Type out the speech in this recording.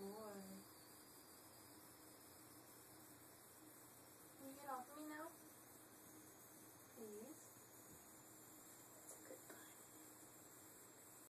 cool.